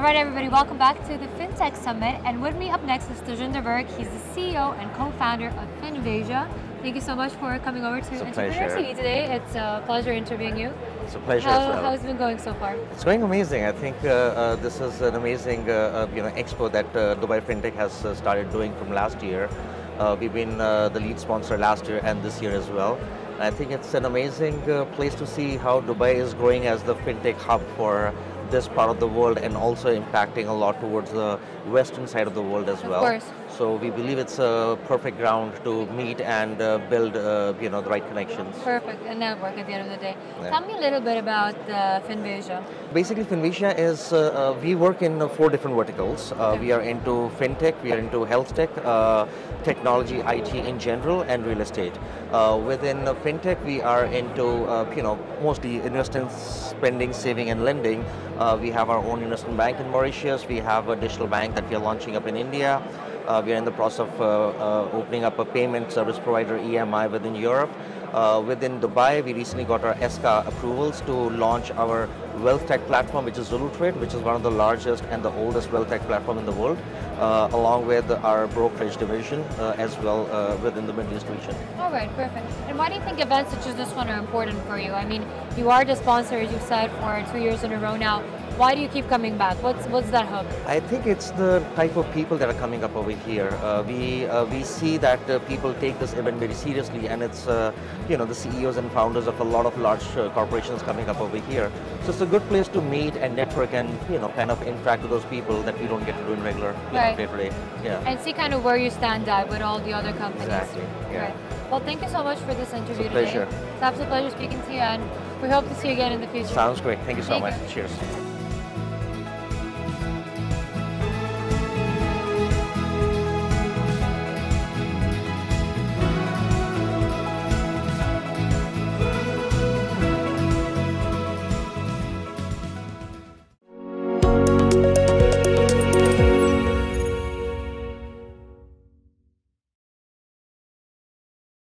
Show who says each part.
Speaker 1: All right, everybody, welcome back to the FinTech Summit. And with me up next is Tajinder Virk. He's the CEO and co-founder of FinVasia. Thank you so much for coming over to Entrepreneur TV today. It's a pleasure interviewing you.
Speaker 2: It's a pleasure
Speaker 1: How,
Speaker 2: well.
Speaker 1: How's it been going so far?
Speaker 2: It's going amazing. I think uh, uh, this is an amazing uh, uh you know expo that uh, Dubai FinTech has uh, started doing from last year. we've been the lead sponsor last year and this year as well. I think it's an amazing place to see how Dubai is growing as the FinTech hub for this part of the world and also impacting a lot towards the western side of the world as
Speaker 1: of
Speaker 2: well.
Speaker 1: Course.
Speaker 2: So we believe it's a perfect ground to meet and uh, build, uh, you know, the right connections.
Speaker 1: Perfect, a network at the end of the day. Yeah. Tell me a little bit about uh, FinVasia.
Speaker 2: Basically, FinVasia is, uh, uh, we work in four different verticals. Uh, okay. We are into FinTech, we are into health tech, technology, IT in general, and real estate. within FinTech, we are into, you know, mostly investment, spending, saving, and lending. We have our own investment bank in Mauritius. We have a digital bank that we are launching up in India. Uh, we are in the process of uh, uh, opening up a payment service provider EMI within Europe. Uh, within Dubai, we recently got our ESCA approvals to launch our wealth tech platform, which is Zulu Trade, which is one of the largest and the oldest wealth tech platform in the world, uh, along with our brokerage division uh, as well within the Middle East region.
Speaker 1: All right, perfect. And why do you think events such as this one are important for you? I mean, you are the sponsor, as you said, for two years in a row now. Why do you keep coming back? What's what's that hook?
Speaker 2: I think it's the type of people that are coming up over here. Uh, we uh, we see that uh, people take this event very seriously, and it's uh, you know the CEOs and founders of a lot of large uh, corporations coming up over here. So it's a good place to meet and network and you know kind of interact with those people that we don't get to do in regular right.
Speaker 1: Yeah. And see kind of where you stand at with all the other companies.
Speaker 2: Exactly. Yeah.
Speaker 1: Right. Well, thank you so much for this interview
Speaker 2: it's a pleasure.
Speaker 1: today. It's absolute pleasure speaking to you, and we hope to see you again in the future.
Speaker 2: Sounds great. Thank you so thank much. You. Cheers.